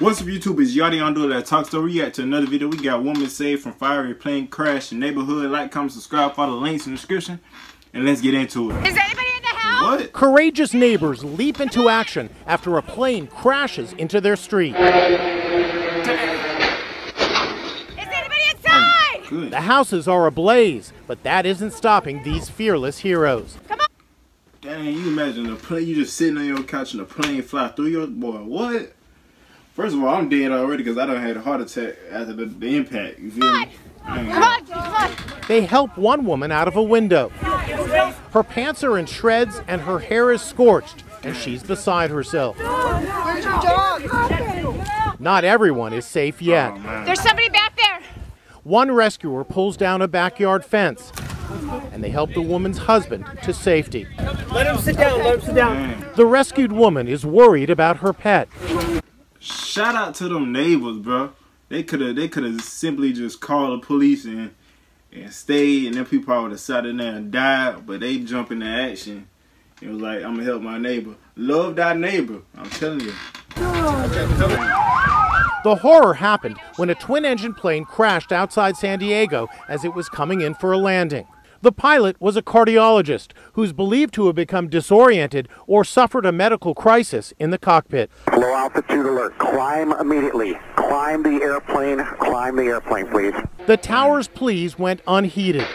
What's up YouTube, it's Yardee on Do That Talk Story. React to another video. We got woman saved from fiery plane crash in neighborhood. Like, comment, subscribe, follow the links in the description. And let's get into it. Is anybody in the house? What? Courageous neighbors leap into action after a plane crashes into their street. Is anybody oh, inside? Good. The houses are ablaze, but that isn't stopping these fearless heroes. Come on. Dang, you imagine the plane, you just sitting on your couch and the plane fly through your, boy, what? First of all, I'm dead already because I don't had a heart attack after the, the impact. You feel me? Come on, come on. They help one woman out of a window. Her pants are in shreds and her hair is scorched, and she's beside herself. Not everyone is safe yet. Oh. There's somebody back there. One rescuer pulls down a backyard fence, and they help the woman's husband to safety. Let him sit down. Let him sit down. The rescued woman is worried about her pet. Shout out to them neighbors, bro. They could have they could have simply just called the police and and stayed, and then people probably would have sat in there and died. But they jump into action. It was like I'm gonna help my neighbor. Love that neighbor. I'm telling you. The horror happened when a twin engine plane crashed outside San Diego as it was coming in for a landing. The pilot was a cardiologist who's believed to have become disoriented or suffered a medical crisis in the cockpit. Low altitude alert. Climb immediately. Climb the airplane. Climb the airplane, please. The tower's pleas went unheeded.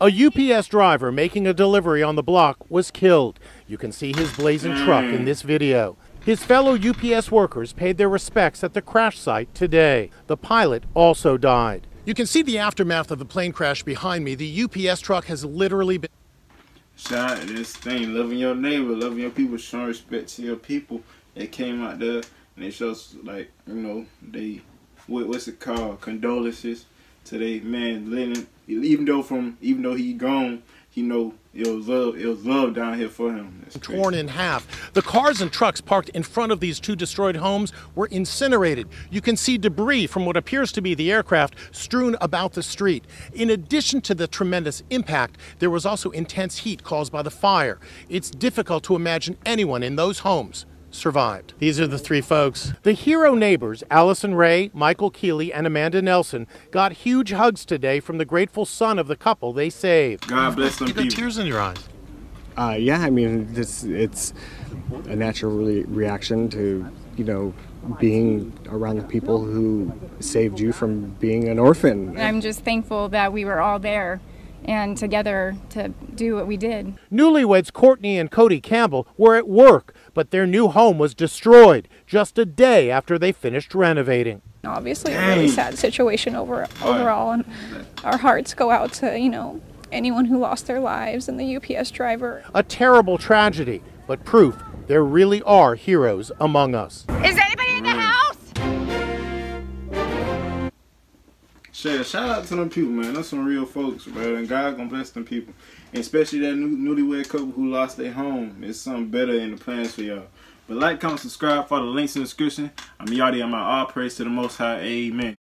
A UPS driver making a delivery on the block was killed. You can see his blazing truck in this video. His fellow UPS workers paid their respects at the crash site today. The pilot also died. You can see the aftermath of the plane crash behind me. The UPS truck has literally been to this thing, loving your neighbor, loving your people, showing respect to your people. They came out there and showed us, like you know they what, what's it called condolences to they man Lennon. Even though from even though he gone, he know it was love it was love down here for him. Torn in half. The cars and trucks parked in front of these two destroyed homes were incinerated. You can see debris from what appears to be the aircraft strewn about the street. In addition to the tremendous impact, there was also intense heat caused by the fire. It's difficult to imagine anyone in those homes survived. These are the three folks. The hero neighbors, Allison Ray, Michael Keeley, and Amanda Nelson, got huge hugs today from the grateful son of the couple they saved. God bless them You got people. tears in your eyes. Uh, yeah, I mean, it's, it's a natural re- reaction to, you know, being around the people who saved you from being an orphan. I'm just thankful that we were all there and together to do what we did. Newlyweds Courtney and Cody Campbell were at work, but their new home was destroyed just a day after they finished renovating. obviously a really sad situation over overall and our hearts go out to you know anyone who lost their lives and the UPS driver A terrible tragedy, but proof there really are heroes among us. Is anybody Shout, shout out to them people, man. That's some real folks, bro. And God gonna bless them people. And especially that new, newlywed couple who lost their home. It's something better in the plans for y'all. But like, comment, subscribe, follow the links in the description. I'm Yardee. I'm out. All praise to the Most High. Amen.